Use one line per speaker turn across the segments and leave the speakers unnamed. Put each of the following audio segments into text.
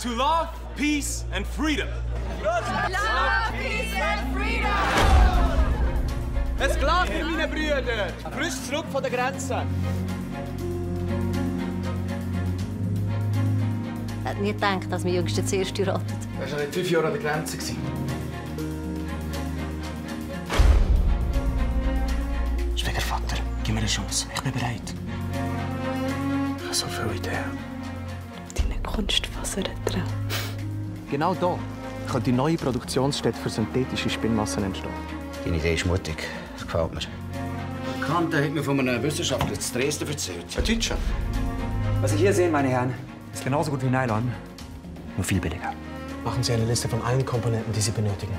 To love, peace and freedom.
Love, peace and freedom!
Es klagt meine Brüder! Frisch zurück von der Grenze!
Ich hätte nie gedacht, dass mein Jüngster zuerst heiratet.
Er war seit fünf Jahren an der Grenze.
Schwiegervater, gib mir eine Chance. Ich bin bereit.
Ich habe so viele Ideen.
Deine Kunstfasertraum.
Genau hier könnte die neue Produktionsstätte für synthetische Spinnmassen entstehen.
Deine Idee ist mutig. Das gefällt mir.
Kant hat mir von einem Wissenschaftler in Dresden erzählt.
Ein Deutscher.
Was Sie hier sehen, meine Herren, ist genauso gut wie Nylon,
Nur viel billiger.
Machen Sie eine Liste von allen Komponenten, die Sie benötigen.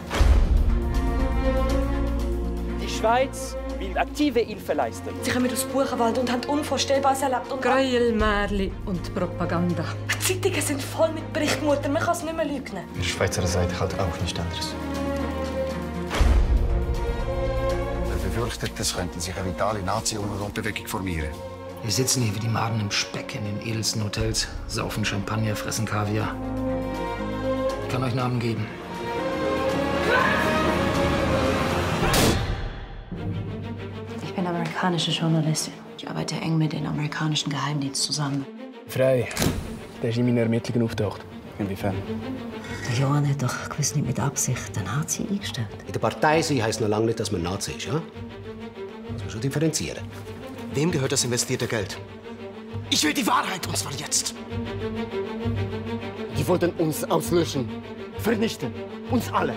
Die Schweiz will aktive Hilfe leisten.
Sie kommen aus Buchenwald und haben Unvorstellbares erlebt. Und
Gräuel, Märli und Propaganda.
die Zeitungen sind voll mit Berichtmutter. Man kann es nicht mehr leugnen.
Die Schweizer Seite halt auch nicht anders.
Er befürchtet, es könnte sich eine vitale Nazi-Untergrundbewegung formieren.
Wir sitzen hier wie die Maden im Speck in den edelsten Hotels, saufen Champagner, fressen Kaviar. Ich kann euch Namen geben.
Amerikanische Journalistin. Ich arbeite eng mit dem amerikanischen Geheimdienst zusammen.
Frei. Der ist in meinen Ermittlungen auftaucht. Inwiefern?
Der Johann hat doch gewiss nicht mit Absicht den Nazi eingestellt.
In der Partei sein heisst noch lange nicht, dass man Nazi ist, ja? Muss man schon differenzieren. Wem gehört das investierte Geld? Ich will die Wahrheit, und zwar jetzt.
Die wollten uns auslöschen. Vernichten. Uns alle.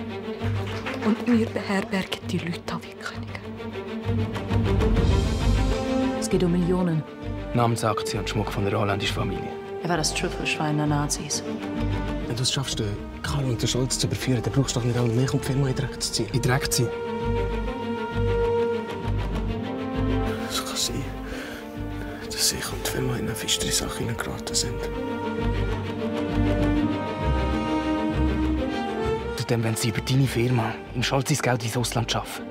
Und wir beherbergen die Leute wie
Es geht um Millionen.
Namensaktie und Schmuck von der holländischen Familie.
Er war das Trüffelschwein der Nazis.
Wenn du es schaffst, Karl und den Scholz zu überführen, dann brauchst du doch nicht einmal mehr, um die Firma in Dreck zu ziehen. In Dreck zu ziehen? Es kann sein, dass ich und die Firma in eine fischere Sache hineingeraten sind.
Zudem, wenn sie über deine Firma im Scholz ins Geld ins Ausland schaffen.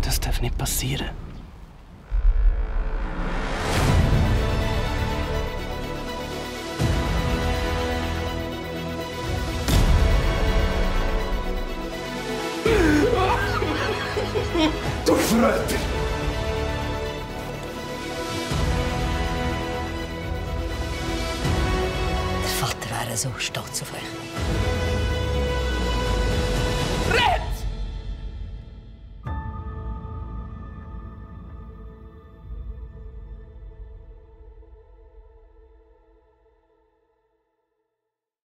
Das darf nicht passieren.
Du Fröter!
Der Vater wäre so stolz auf euch.